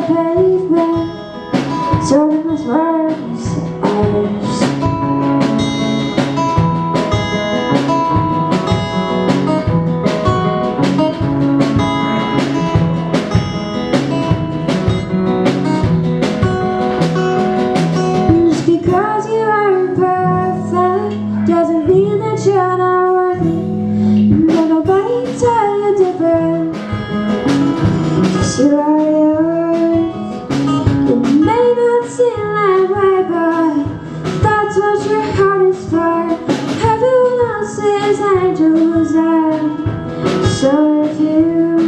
my baby Serving his words and ours Just because you aren't perfect Doesn't mean that you're not worthy. Let nobody tell you different. Just you as angels are So if you.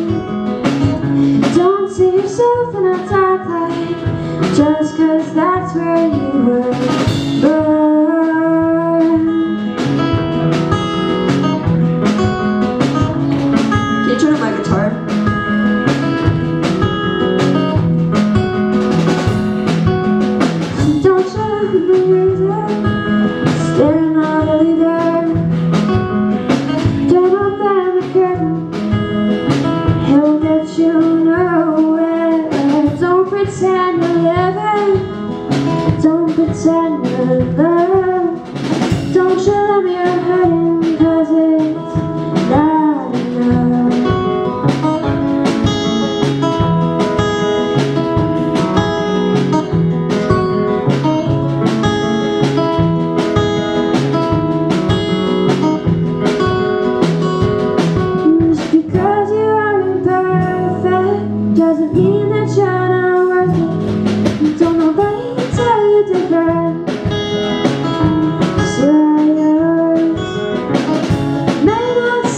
Don't see yourself in a dark light Just cause that's where you were. the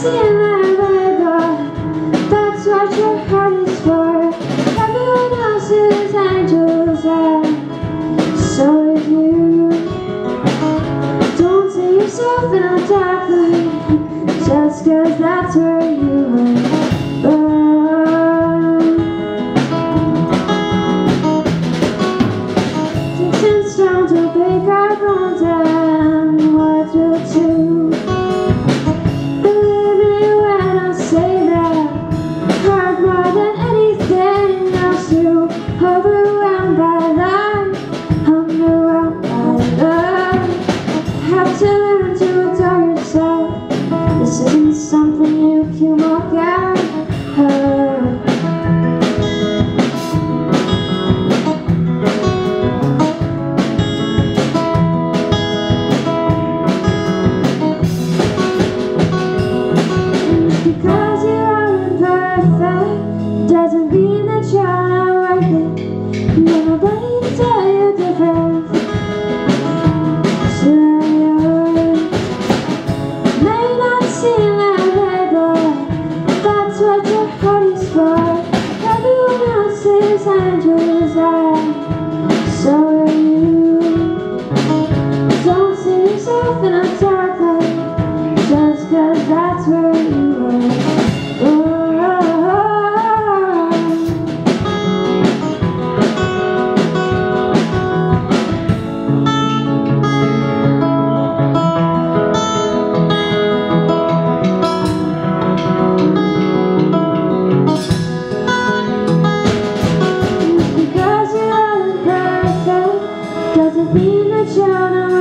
That's what your heart is for. Everyone else's angels are, so is you. Don't see yourself in a dark light, just cause that's where been a child